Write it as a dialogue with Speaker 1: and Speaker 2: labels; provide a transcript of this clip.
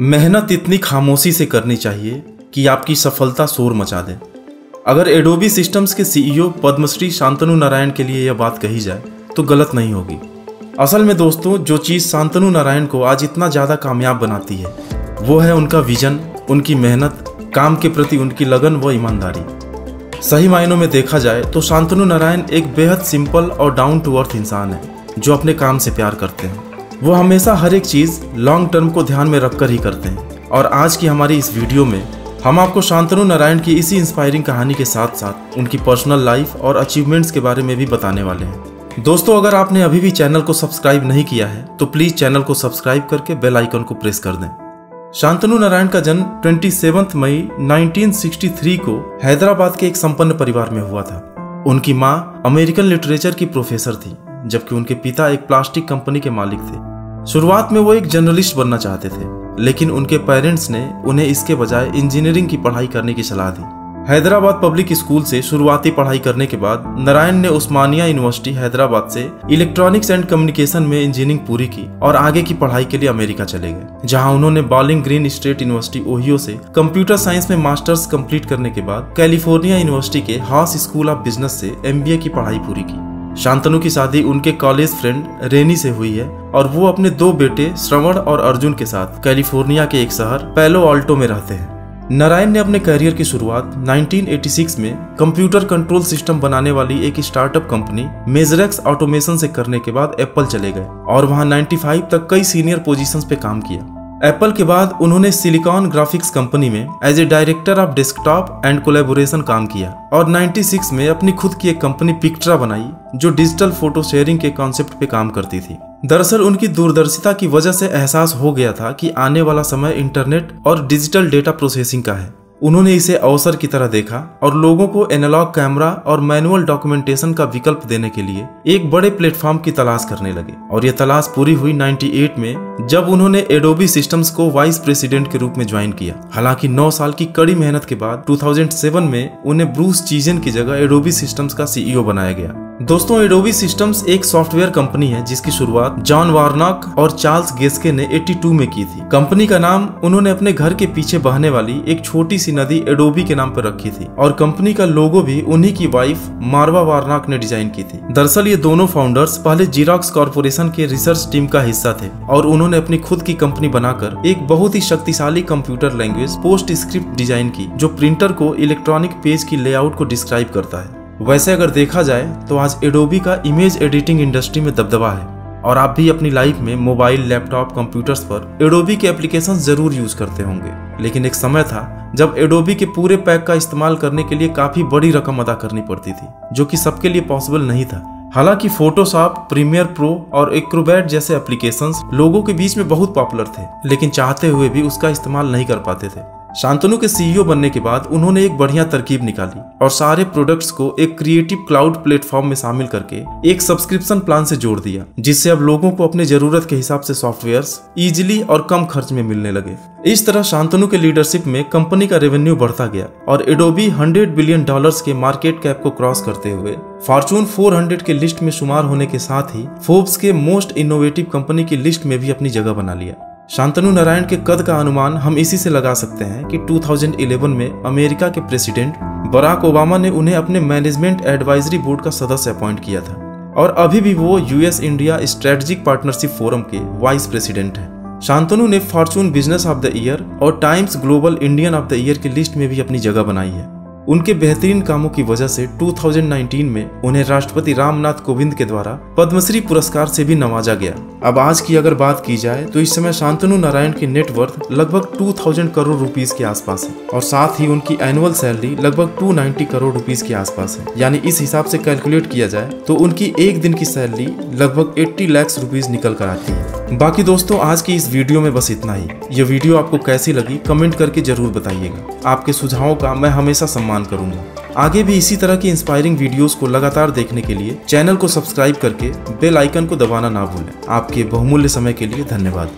Speaker 1: मेहनत इतनी खामोशी से करनी चाहिए कि आपकी सफलता शोर मचा दे। अगर एडोबी सिस्टम्स के सीईओ पद्मश्री शांतनु नारायण के लिए यह बात कही जाए तो गलत नहीं होगी। असल में दोस्तों, जो चीज़ शांतनु नारायण को आज इतना ज़्यादा कामयाब बनाती है, वो है उनका विजन उनकी मेहनत, काम के प्रति उनकी लगन व ईमानदारी। सही मायनों में देखा जाए तो शांतनु नारायण एक बेहद सिंपल और डाउन टू अर्थ इंसान है, जो अपने काम से प्यार करते हैं। वो हमेशा हर एक चीज़ लॉन्ग टर्म को ध्यान में रखकर ही करते हैं। और आज की हमारी इस वीडियो में हम आपको शांतनु नारायण की इसी इंस्पायरिंग कहानी के साथ साथ उनकी पर्सनल लाइफ और अचीवमेंट्स के बारे में भी बताने वाले हैं। दोस्तों, अगर आपने अभी भी चैनल को सब्सक्राइब नहीं किया है तो प्लीज़ चैनल को सब्सक्राइब करके बेल आइकन को प्रेस कर दें। शांतनु नारायण का जन्म 27 मई 1963 को हैदराबाद के एक संपन्न परिवार में हुआ था। उनकी माँ अमेरिकन लिटरेचर की प्रोफेसर थी, जबकि उनके पिता एक प्लास्टिक कंपनी के मालिक थे। शुरुआत में वो एक जर्नलिस्ट बनना चाहते थे, लेकिन उनके पेरेंट्स ने उन्हें इसके बजाय इंजीनियरिंग की पढ़ाई करने की सलाह दी। हैदराबाद पब्लिक स्कूल से शुरुआती पढ़ाई करने के बाद, नारायण ने उस्मानिया यूनिवर्सिटी हैदराबाद से इलेक्ट्रॉनिक्स एंड कम्युनिकेशन में इंजीनियरिंग पूरी की और आगे की पढ़ाई के लिए अमेरिका चले गए, जहाँ उन्होंने Bowling Green State University Ohio से कंप्यूटर साइंस में मास्टर्स कंप्लीट करने के बाद कैलिफ़ोर्निया यूनिवर्सिटी के हाउस स्कूल ऑफ़ बिज़नेस से एमबीए की पढ़ाई पूरी की। शांतनु की शादी उनके कॉलेज फ्रेंड रेनी से हुई है और वो अपने दो बेटे श्रवण और अर्जुन के साथ कैलिफ़ोर्निया के एक शहर पेलो ऑल्टो में रहते हैं। नारायण ने अपने करियर की शुरुआत 1986 में कंप्यूटर कंट्रोल सिस्टम बनाने वाली एक स्टार्टअप कंपनी मेजरेक्स ऑटोमेशन से करने के बाद एप्पल चले गए और वहाँ 95 तक कई सीनियर पोजीशंस पे काम किया। एप्पल के बाद उन्होंने सिलिकॉन ग्राफिक्स कंपनी में as a director of desktop and collaboration काम किया और 96 में अपनी खुद की एक कंपनी पिक्ट्रा बनाई, जो डिजिटल फ़ोटो शेयरिंग के कॉन्सेप्ट पे काम करती थी। दरअसल उनकी दूरदर्शिता की वजह से एहसास हो गया था कि आने वाला समय इंटरनेट और डिजिटल डेटा प्रोसेसिंग का है। उन्होंने इसे अवसर की तरह देखा और लोगों को एनालॉग कैमरा और मैनुअल डॉक्यूमेंटेशन का विकल्प देने के लिए एक बड़े प्लेटफॉर्म की तलाश करने लगे। और यह तलाश पूरी हुई 98 में, जब उन्होंने एडोबी सिस्टम्स को वाइस प्रेसिडेंट के रूप में ज्वाइन किया। हालाँकि 9 साल की कड़ी मेहनत के बाद 2007 में उन्हें ब्रूस चीजन की जगह एडोबी सिस्टम्स का सीईओ बनाया गया। दोस्तों एडोबी सिस्टम्स एक सॉफ्टवेयर कंपनी है, जिसकी शुरुआत जॉन वार्नॉक और चार्ल्स गेस्के ने 82 में की थी। कंपनी का नाम उन्होंने अपने घर के पीछे बहने वाली एक छोटी सी नदी एडोबी के नाम पर रखी थी और कंपनी का लोगो भी उन्हीं की वाइफ मारवा वारनाक ने डिज़ाइन की थी। दरअसल ये दोनों फाउंडर्स पहले जीरोक्स कॉरपोरेशन के रिसर्च टीम का हिस्सा थे और उन्होंने अपनी खुद की कंपनी बनाकर एक बहुत ही शक्तिशाली computer language PostScript design की, जो प्रिंटर को इलेक्ट्रॉनिक पेज की लेआउट को डिस्क्राइब करता है। वैसे अगर देखा जाए तो आज एडोबी का इमेज एडिटिंग इंडस्ट्री में दबदबा है। और आप भी अपनी लाइफ में मोबाइल, लैपटॉप, कंप्यूटर्स पर एडोबी के एप्लीकेशन ज़रूर यूज़ करते होंगे। लेकिन एक समय था जब एडोबी के पूरे पैक का इस्तेमाल करने के लिए काफ़ी बड़ी रकम अदा करनी पड़ती थी, जो कि सबके लिए पॉसिबल नहीं था। हालाँकि फोटोशॉप प्रीमियर प्रो और एक्रोबैट जैसे एप्लीकेशंस लोगों के बीच में बहुत पॉपुलर थे, लेकिन चाहते हुए भी उसका इस्तेमाल नहीं कर पाते थे। शांतनु के सीईओ बनने के बाद उन्होंने एक बढ़िया तरकीब निकाली और सारे प्रोडक्ट्स को एक क्रिएटिव क्लाउड प्लेटफॉर्म में शामिल करके एक सब्सक्रिप्शन प्लान से जोड़ दिया, जिससे अब लोगों को अपने ज़रूरत के हिसाब से सॉफ्टवेयर इजिली और कम खर्च में मिलने लगे। इस तरह शांतनु के लीडरशिप में कंपनी का रेवेन्यू बढ़ता गया और एडोबी 100 बिलियन डॉलर्स के मार्केट कैप को क्रॉस करते हुए फॉर्चून 400 के लिस्ट में शुमार होने के साथ ही फोर्ब्स के मोस्ट इनोवेटिव कंपनी की लिस्ट में भी अपनी जगह बना लिया। शांतनु नारायण के कद का अनुमान हम इसी से लगा सकते हैं कि 2011 में अमेरिका के प्रेसिडेंट बराक ओबामा ने उन्हें अपने मैनेजमेंट एडवाइजरी बोर्ड का सदस्य अपॉइंट किया था। और अभी भी वो US India strategic partnership forum के वाइस प्रेसिडेंट हैं। शांतनु ने Fortune business of the year और Times Global Indian of the year की लिस्ट में भी अपनी जगह बनाई है। उनके बेहतरीन कामों की वजह से 2019 में उन्हें राष्ट्रपति रामनाथ कोविंद के द्वारा पद्मश्री पुरस्कार से भी नवाजा गया। अब आज की अगर बात की जाए तो इस समय शांतनु नारायण की नेटवर्थ लगभग 2000 करोड़ रुपीस के आसपास है और साथ ही उनकी एनुअल सैलरी लगभग 290 करोड़ रुपीस के आसपास है। यानी इस हिसाब से कैलकुलेट किया जाए तो उनकी एक दिन की सैलरी लगभग 80 लाख रुपीस निकल कर आती है। बाकी दोस्तों, आज की इस वीडियो में बस इतना ही। ये वीडियो आपको कैसी लगी, कमेंट करके ज़रूर बताइएगा। आपके सुझावों का मैं हमेशा सम्मान करूँगा। आगे भी इसी तरह की इंस्पायरिंग वीडियोस को लगातार देखने के लिए चैनल को सब्सक्राइब करके बेल आइकन को दबाना ना भूलें। आपके बहुमूल्य समय के लिए धन्यवाद।